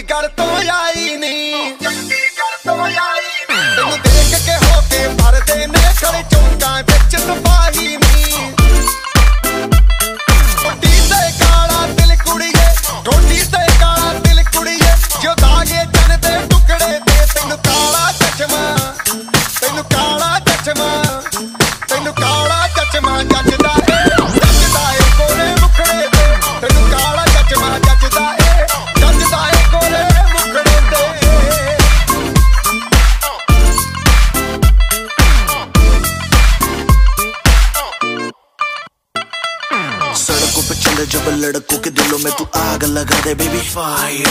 ਚੰਡੀਗੜ੍ਹ ਤੋਂ ਆਈ ਨੀ। ਚੰਡੀਗੜ੍ਹ ਤੋਂ ਆਈ ਨੀ ਤੈਨੂੰ ਦੇਖ ਕੇ ਹੋ ਕੇ ਭਰਦੇ ਨੇ ਖੜੇ ਚੌਂਕਾਂ ਵਿੱਚ ਸਪਾਹੀ ਨੀ। ਪੱਟੀ ਤੇ ਕਾਲਾ ਦਿਲ ਕੁੜੀਏ ਟੋਟੀ ਤੇ ਕਾਲਾ ਦਿਲ ਕੁੜੀਏ ਜੋ ਦਾਗੇ ਜਨ ਤੇ ਟੁਕੜੇ ਦੇ ਤੈਨੂੰ ਕਾਲਾ ਚਸ਼ਮਾ। ਤੈਨੂੰ ਕਾਲਾ ਚਸ਼ਮਾ ਤੈਨੂੰ ਕਾਲਾ सड़कों पे चले जब लड़कों के दिलों में तू आग लगा दे बेबी फायर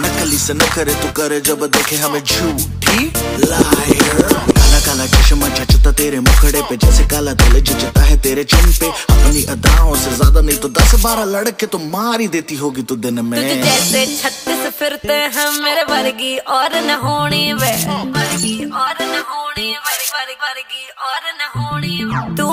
नकली से न करे तू करे, जब देखे हमें झूठी लायर काला काला चश्मा जचता तेरे मुखड़े पे, जैसे काला दिल जचता है तेरे चिन पे। अपनी अदाओं से ज़्यादा नहीं तो दस बारह लड़के तो मार ही देती होगी तू दिन में। जैसे छत्तीस फिरते हैं मेरे वर्गी, और न होनी वे। वर्गी, और न होनी वर्गी और न होनी तू